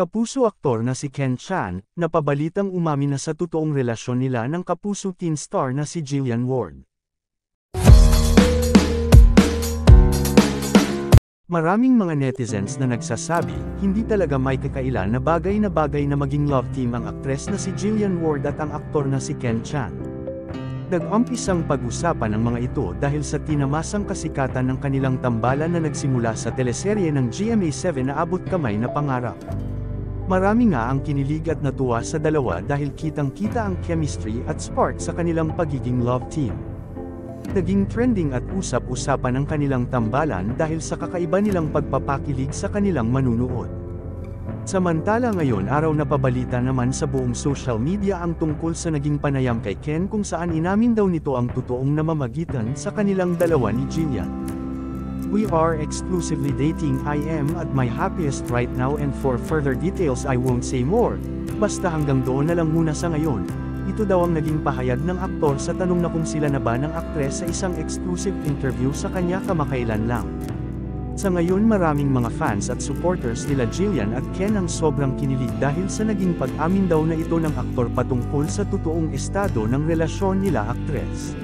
Kapuso aktor na si Ken Chan, napabalitang umami na sa totoong relasyon nila ng kapuso teen star na si Jillian Ward. Maraming mga netizens na nagsasabi, hindi talaga may kakailan na bagay na bagay na maging love team ang aktres na si Jillian Ward at ang aktor na si Ken Chan. Nag-umpisang pag-usapan ang mga ito dahil sa tinamasang kasikatan ng kanilang tambalan na nagsimula sa teleserye ng GMA7 na abot kamay na pangarap. Marami nga ang kinilig at natuwa sa dalawa dahil kitang-kita ang chemistry at spark sa kanilang pagiging love team. Naging trending at usap-usapan ang kanilang tambalan dahil sa kakaiba nilang pagpapakilig sa kanilang manunood. Samantala ngayon araw na pabalita naman sa buong social media ang tungkol sa naging panayam kay Ken kung saan inamin daw nito ang totoong namamagitan sa kanilang dalawa ni Jillian. We are exclusively dating I am at my happiest right now and for further details I won't say more, basta hanggang doon na lang muna sa ngayon, ito daw ang naging pahayag ng aktor sa tanong na kung sila na ba ng aktres sa isang exclusive interview sa kanya kamakailan lang. Sa ngayon maraming mga fans at supporters nila Jillian at Ken ang sobrang kinilig dahil sa naging pag-amin daw na ito ng aktor patungkol sa totoong estado ng relasyon nila aktres.